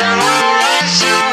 I'm rising.